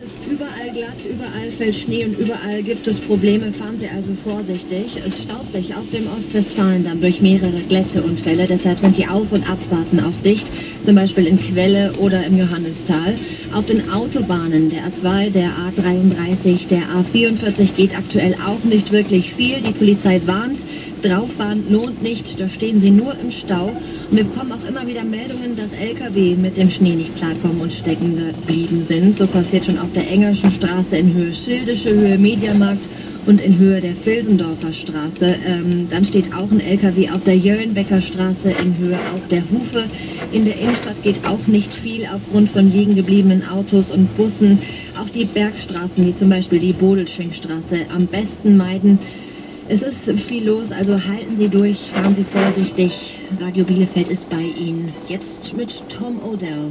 Es ist überall glatt, überall fällt Schnee und überall gibt es Probleme. Fahren Sie also vorsichtig. Es staut sich auf dem Ostwestfalendamm durch mehrere Glätteunfälle. Deshalb sind die Auf- und Abfahrten auch dicht, zum Beispiel in Quelle oder im Johannistal. Auf den Autobahnen der A2, der A33, der A44 geht aktuell auch nicht wirklich viel. Die Polizei warnt, drauffahren lohnt nicht, da stehen sie nur im Stau. Und wir bekommen auch immer wieder Meldungen, dass Lkw mit dem Schnee nicht klarkommen und stecken geblieben sind. So passiert schon auf der Engerschen Straße in Höhe Schildische, Höhe Mediamarkt und in Höhe der Filsendorfer Straße. Ähm, dann steht auch ein LKW auf der Jöllenbecker Straße in Höhe auf der Hufe. In der Innenstadt geht auch nicht viel aufgrund von liegen gebliebenen Autos und Bussen. Auch die Bergstraßen, wie zum Beispiel die Bodelschenkstraße, am besten meiden. Es ist viel los, also halten Sie durch, fahren Sie vorsichtig. Radio Bielefeld ist bei Ihnen. Jetzt mit Tom Odell.